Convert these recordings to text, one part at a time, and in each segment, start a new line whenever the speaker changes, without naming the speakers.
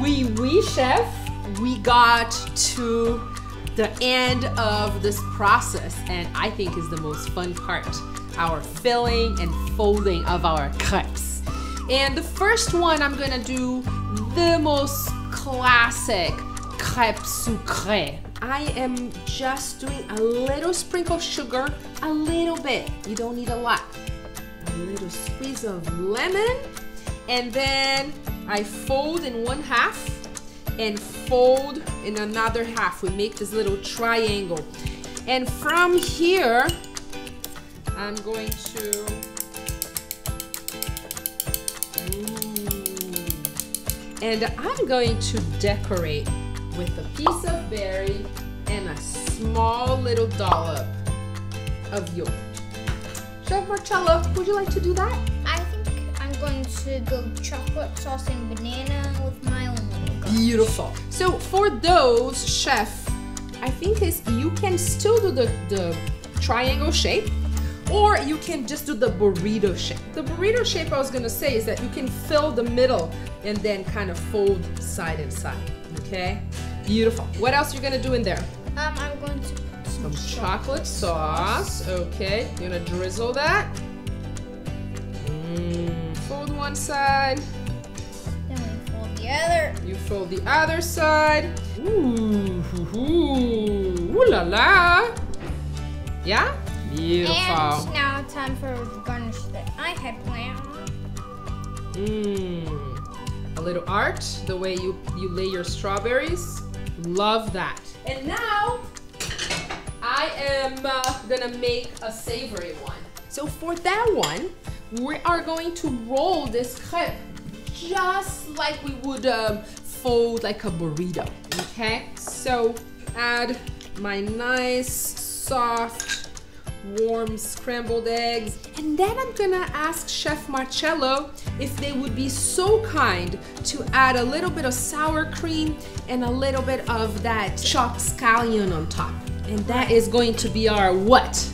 oui, chef. We got to the end of this process, and I think is the most fun part our filling and folding of our crepes. And the first one, I'm gonna do the most classic crepe sucrée. I am just doing a little sprinkle of sugar, a little bit. You don't need a lot. A little squeeze of lemon, and then I fold in one half and fold in another half. We make this little triangle. And from here, I'm going to And I'm going to decorate with a piece of berry and a small little dollop of yogurt. Chef Marcello, would you like to do that?
I to go chocolate sauce and banana with my own little garnish.
Beautiful. So for those, chef, I think is you can still do the, the triangle shape or you can just do the burrito shape. The burrito shape I was gonna say is that you can fill the middle and then kind of fold side and side, okay? Beautiful. What else are you gonna do in there?
Um, I'm going to put some,
Some chocolate sauce, okay. You're gonna drizzle that. Mm, fold one side,
Then we fold the other.
you fold the other side. Ooh, hoo, hoo. ooh la la. Yeah? Beautiful.
And now time for the garnish that I had planned.
Mmm. A little art, the way you, you lay your strawberries. Love that. And now, I am uh, gonna make a savory one. So for that one, we are going to roll this crepe just like we would um, fold like a burrito, okay? So add my nice, soft, warm scrambled eggs. And then I'm gonna ask Chef Marcello if they would be so kind to add a little bit of sour cream and a little bit of that chopped scallion on top. And that is going to be our what?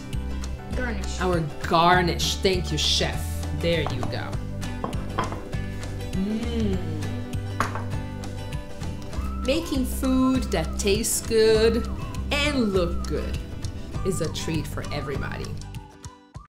Garnish.
Our garnish. Thank you, chef. There you go. Mmm. Making food that tastes good and look good is a treat for everybody.